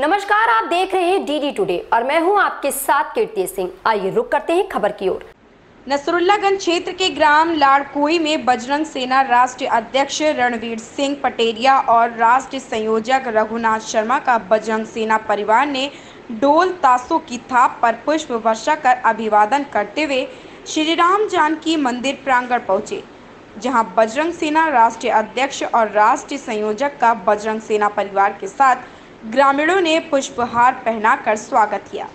नमस्कार, आप देख रहे हैं डीडी टुडे और मैं हूँ आपके साथ कीर्ति सिंह। आइए रुक करते हैं खबर की ओर। नसरुल्लागंज क्षेत्र के ग्राम लाड़कोई में बजरंग सेना राष्ट्रीय अध्यक्ष रणवीर सिंह पटेरिया और राष्ट्रीय संयोजक रघुनाथ शर्मा का बजरंग सेना परिवार ने डोल तासों की थाप पर पुष्प वर्षा कर अभिवादन करते हुए श्री राम जानकी मंदिर प्रांगण पहुँचे, जहाँ बजरंग सेना राष्ट्रीय अध्यक्ष और राष्ट्रीय संयोजक का बजरंग सेना परिवार के साथ ग्रामीणों ने पुष्पहार पहनाकर स्वागत किया।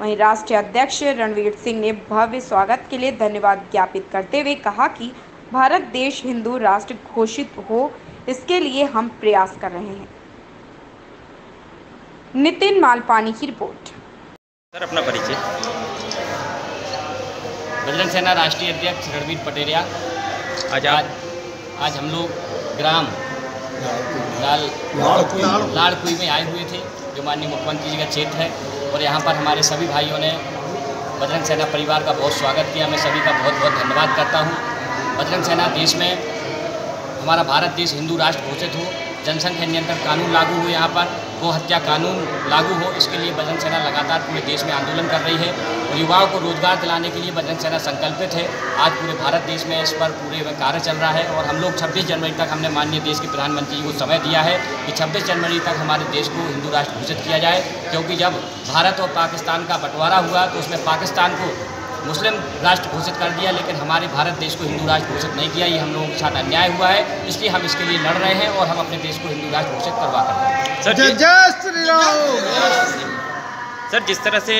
वहीं राष्ट्रीय अध्यक्ष रणवीर सिंह ने भव्य स्वागत के लिए धन्यवाद ज्ञापित करते हुए कहा कि भारत देश हिंदू राष्ट्र घोषित हो इसके लिए हम प्रयास कर रहे हैं। नितिन मालपानी की रिपोर्ट। सर अपना परिचय। बजरंग सेना राष्ट्रीय अध्यक्ष रणवीर पटेरिया। आज आज आज हम लोग ग्राम लाल लाड़कुई में आए हुए थे, जो माननीय मुख्यमंत्री जी का क्षेत्र है। और यहाँ पर हमारे सभी भाइयों ने बजरंग सेना परिवार का बहुत स्वागत किया। मैं सभी का बहुत बहुत धन्यवाद करता हूँ। बजरंग सेना देश में हमारा भारत देश हिंदू राष्ट्र घोषित हो, जनसंख्या नियंत्रण कानून लागू हो यहाँ पर, गो हत्या कानून लागू हो, इसके लिए बजरंग सेना लगातार पूरे देश में आंदोलन कर रही है और युवाओं को रोज़गार दिलाने के लिए बजरंग सेना संकल्पित है। आज पूरे भारत देश में इस पर पूरे कार्य चल रहा है और हम लोग 26 जनवरी तक हमने माननीय देश के प्रधानमंत्री जी को समय दिया है कि 26 जनवरी तक हमारे देश को हिंदू राष्ट्र घोषित किया जाए, क्योंकि जब भारत और पाकिस्तान का बंटवारा हुआ तो उसमें पाकिस्तान को मुस्लिम राष्ट्र घोषित कर दिया लेकिन हमारे भारत देश को हिंदू राष्ट्र घोषित नहीं किया। ये हम लोगों के साथ अन्याय हुआ है इसलिए हम इसके लिए लड़ रहे हैं और हम अपने देश को हिंदू राष्ट्र घोषित करवा कर रहे हैं। सर जिस तरह से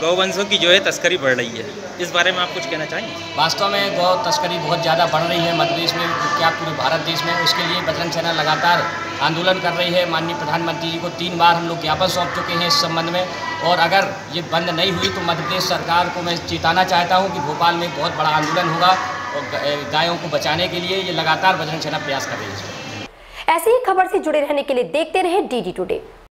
गौवंशों की जो है तस्करी बढ़ रही है। इस बारे में आप कुछ कहना चाहेंगे? वास्तव में गौ तस्करी बहुत ज़्यादा बढ़ रही है मध्य प्रदेश में क्या पूरे भारत देश में? उसके लिए बजरंग सेना लगातार आंदोलन कर रही है। माननीय प्रधानमंत्री जी को तीन बार हम लोग ज्ञापन सौंप चुके हैं इस संबंध में। और अगर ये बंद नहीं हुई तो मध्य प्रदेश सरकार को मैं चेताना चाहता हूँ कि भोपाल में बहुत बड़ा आंदोलन होगा और गायों को बचाने के लिए ये लगातार बजरंग सेना प्रयास कर रही है। ऐसी ही खबर से जुड़े रहने के लिए देखते रहे डी टुडे